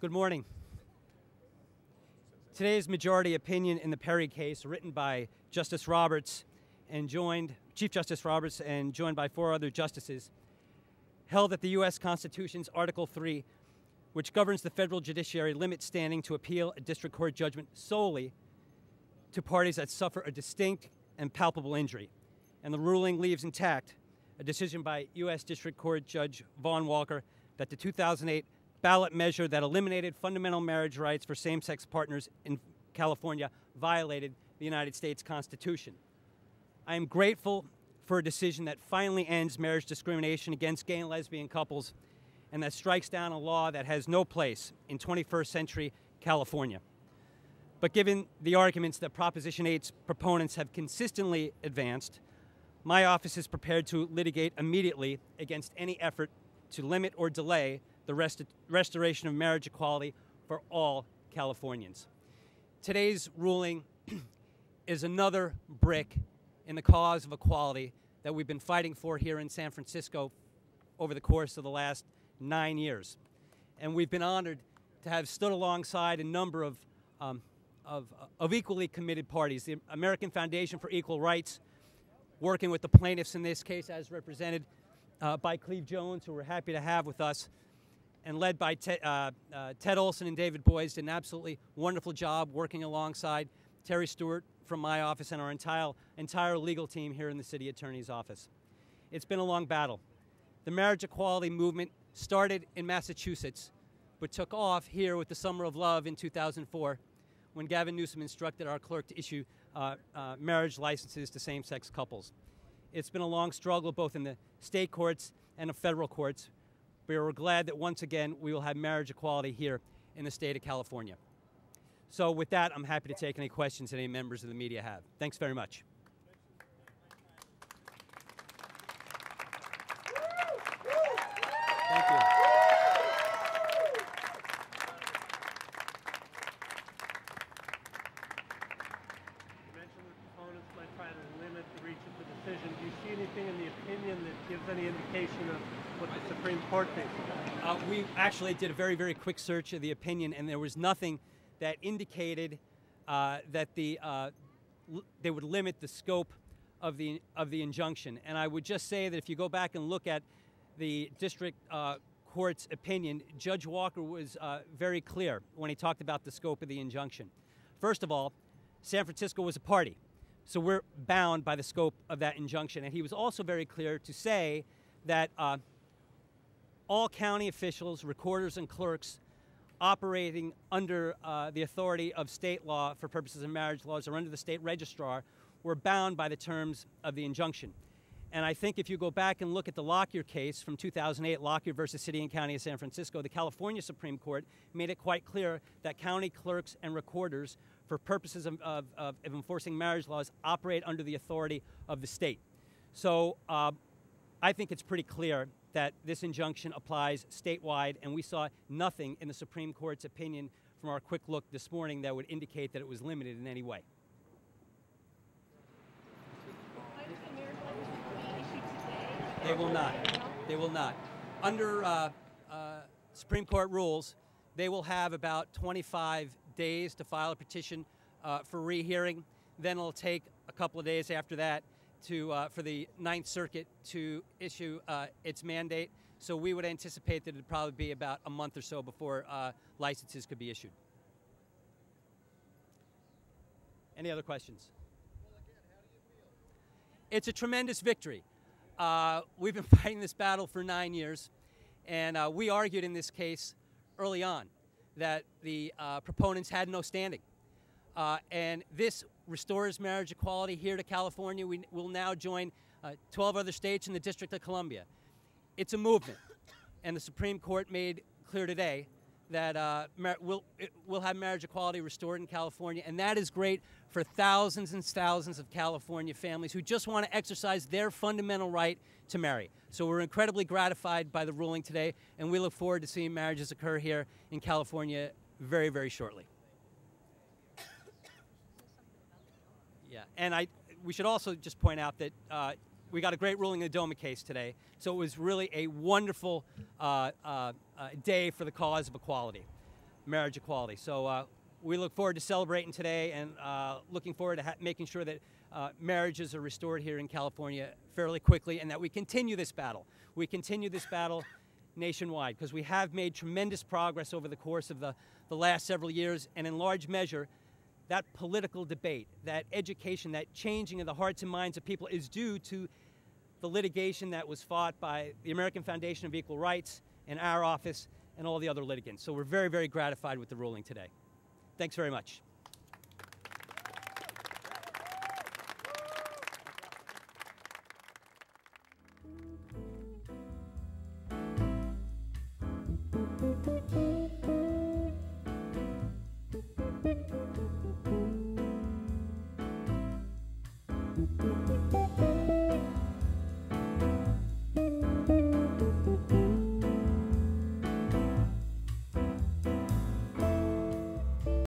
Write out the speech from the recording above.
Good morning. Today's majority opinion in the Perry case, written by Justice Roberts and joined, Chief Justice Roberts and joined by four other justices, held that the U.S. Constitution's Article 3, which governs the federal judiciary, limits standing to appeal a district court judgment solely to parties that suffer a distinct and palpable injury. And the ruling leaves intact a decision by U.S. District Court Judge Vaughn Walker that the 2008 ballot measure that eliminated fundamental marriage rights for same sex partners in California violated the United States Constitution. I am grateful for a decision that finally ends marriage discrimination against gay and lesbian couples and that strikes down a law that has no place in 21st century California. But given the arguments that Proposition 8's proponents have consistently advanced, my office is prepared to litigate immediately against any effort to limit or delay the rest restoration of marriage equality for all Californians. Today's ruling is another brick in the cause of equality that we've been fighting for here in San Francisco over the course of the last nine years. And we've been honored to have stood alongside a number of, um, of, of equally committed parties. The American Foundation for Equal Rights, working with the plaintiffs in this case as represented uh, by Cleve Jones, who we're happy to have with us, and led by Ted, uh, uh, Ted Olson and David Boies, did an absolutely wonderful job working alongside Terry Stewart from my office and our entire, entire legal team here in the City Attorney's Office. It's been a long battle. The marriage equality movement started in Massachusetts, but took off here with the Summer of Love in 2004 when Gavin Newsom instructed our clerk to issue uh, uh, marriage licenses to same sex couples. It's been a long struggle both in the state courts and the federal courts. We are glad that once again we will have marriage equality here in the state of California. So, with that, I'm happy to take any questions that any members of the media have. Thanks very much. Thank you. Any indication of what the Supreme Court thinks uh, we actually did a very, very quick search of the opinion, and there was nothing that indicated uh, that the, uh, they would limit the scope of the, of the injunction. And I would just say that if you go back and look at the district uh, court's opinion, Judge Walker was uh, very clear when he talked about the scope of the injunction. First of all, San Francisco was a party. So we're bound by the scope of that injunction. And he was also very clear to say that uh, all county officials, recorders, and clerks operating under uh, the authority of state law for purposes of marriage laws or under the state registrar were bound by the terms of the injunction. And I think if you go back and look at the Lockyer case from 2008, Lockyer versus City and County of San Francisco, the California Supreme Court made it quite clear that county clerks and recorders for purposes of, of, of, enforcing marriage laws operate under the authority of the state. So uh, I think it's pretty clear that this injunction applies statewide, and we saw nothing in the Supreme Court's opinion from our quick look this morning that would indicate that it was limited in any way. They will not. They will not. Under uh, uh, Supreme Court rules, they will have about 25 days to file a petition uh, for rehearing. Then it'll take a couple of days after that to, uh, for the Ninth Circuit to issue uh, its mandate. So we would anticipate that it'd probably be about a month or so before uh, licenses could be issued. Any other questions? It's a tremendous victory. Uh, we've been fighting this battle for nine years, and uh, we argued in this case early on that the uh, proponents had no standing. Uh, and this restores marriage equality here to California. We will now join uh, 12 other states in the District of Columbia. It's a movement, and the Supreme Court made clear today that uh, we'll, we'll have marriage equality restored in California, and that is great for thousands and thousands of California families who just want to exercise their fundamental right to marry. So we're incredibly gratified by the ruling today, and we look forward to seeing marriages occur here in California very, very shortly. Yeah, and I, we should also just point out that uh, we got a great ruling in the DOMA case today. So it was really a wonderful uh, uh, uh, day for the cause of equality. marriage equality. So uh, we look forward to celebrating today and uh, looking forward to making sure that marriages are restored here in California fairly quickly and that we continue this battle. We continue this battle nationwide because we have made tremendous progress over the course of the, the last several years and in large measure that political debate, that education, that changing of the hearts and minds of people is due to the litigation that was fought by the American Foundation of Equal Rights and our office and all the other litigants. So we're very, very gratified with the ruling today. Thanks very much.